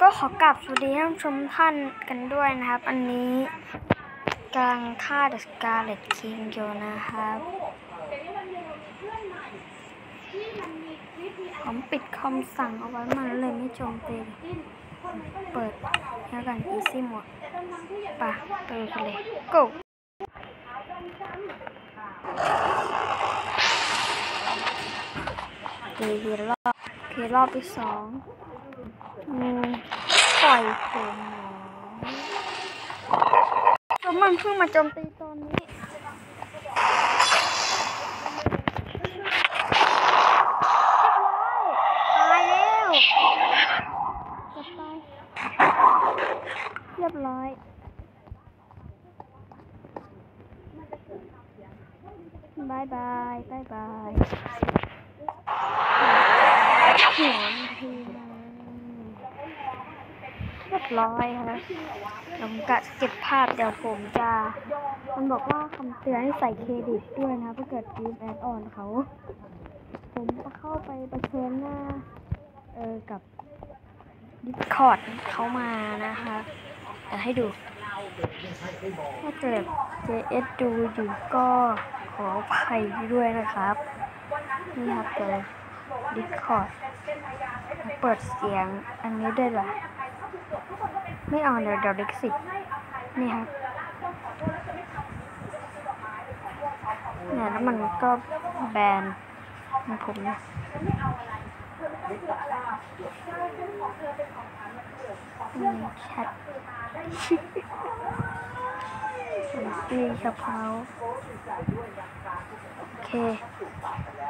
ก็ขอกล่าวสวัสดีท่านชมท่านกันด้วยนะครับ อันนี้กำลังฆ่า the Scarlet King อยู่นะครับผมปิดคำสั่งเอาไว้มันเลยไม่โจมตีเปิดแล้วกัน easy mode ป่ะไปดูกันเลย go ดีทีรอบ ทีรอบที่สองงูปล่อยผมแล้วมันเพิ่งมาโจมตีตอนนี้ตายแล้วจะตายเรียบร้อยบายบายบายบายหัวมันทีนะเร้อยครับผมกะเก็บภาพเดี๋ยวผมจะ มันบอกว่าคำเตือนให้ใส่เครดิตด้วยนะถ้าเกิดยืมแอดออนเขา ผมจะเข้าไปประเชิญหน้า เออกับ Discord เขามานะคะจะให้ดู ถ้าเกิด JS ดูอยู่ก็ขออภัยด้วยนะครับ นี่ครับเจอ Discord เปิดเสียงอันนี้ได้เหรอ ไม่เอาเดี๋ยวเดี๋ยวลิขสินี่ครับเนี่ยแล้วมันก็แบนของผมเนี่ยมีแชทมีกะเพราโอเค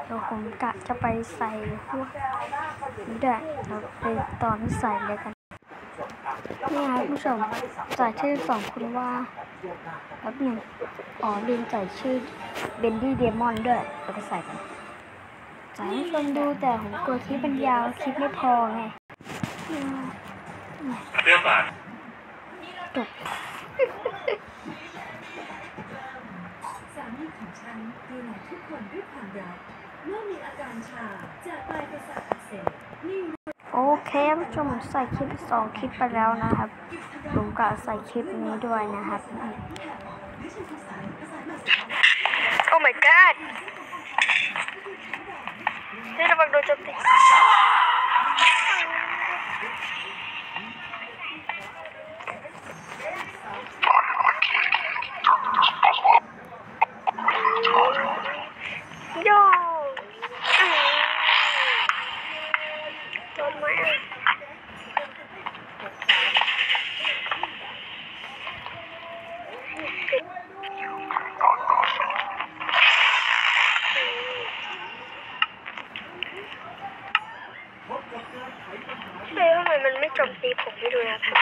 เดี๋ยวผมกะจะไปใส่พวกนี้ด้วยเราไปตอนใส่เลยกัน นี่ครับผู้ชมใส่ชื่อสองคุณว่าแป๊บหนึ่งอ๋อลืมใส่ชื่อเบนดี้เดมอนด้วยเราไปใส่กันใส่ให้คนดูแต่ผมกลัวคลิปมันยาวคลิปไม่พอไงเรื่องบาทจบสามีของฉันดูแลทุกคนด้วยความรักเมื่อมีอาการชาจากปลายประสาทอักเสบนิ่งโอ เคผู้ชมใส่คลิปสองคลิปไปแล้วนะครับ ผมก็ใส่คลิปนี้ด้วยนะครับ โอ้ my god นี่ระวังโดนโจมตีโย่อืมโดนไหมอะ เฮ้ยทำไมมันไม่จมตีผมไม่ดูนะครับ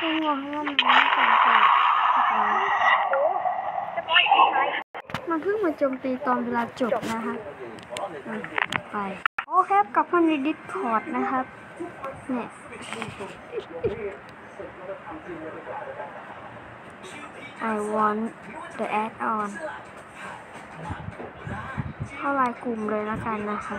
ก็งงว่ามันไม่โจมตีมันเพิ่งมาโจมตีตอนเวลาจบนะคะไป โอเคครับกลับมาในดิสคอร์ดนะครับ เนี่ย I want the add-on เข้าไลน์กลุ่มเลยแล้วกันนะคะ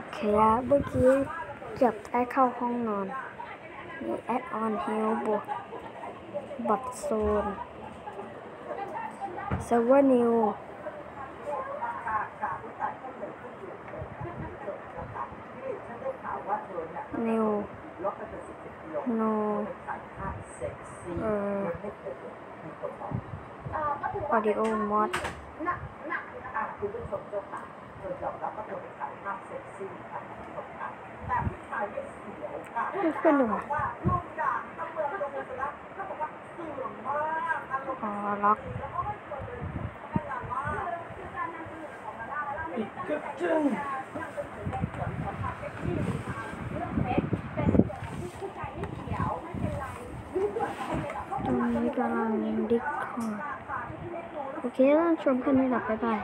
คครับเมื่อกี้เกือบได้เข้าห้องนอน มีแอดออนเฮลบวกบัตโซนเซิร์ฟเวอร์นิวนิวโนเอ่อออดิโอมอด เธอยอมรับว่าเธอเป็นสายภาพเซ็กซี่ค่ะคุณผู้ชมค่ะแต่ผู้ชายไม่เสียวค่ะเป็นหนุ่มว่าลูกด่าตำรวจลงมาแล้วก็บอกว่าเสื่อมมากอารมณ์กแล้วก็ไม่ควรเลยแต่ละว่าคือการนำเสนอของมาล่าแล้วไม่ตั้งใจจะนำเสนอในส่วนของความเซ็กซี่เรื่องกนามว่เรรู้ราก็ต้อกำลังดิคคอโอเคท่านชมแค่นี้หลับบ๊ายบาย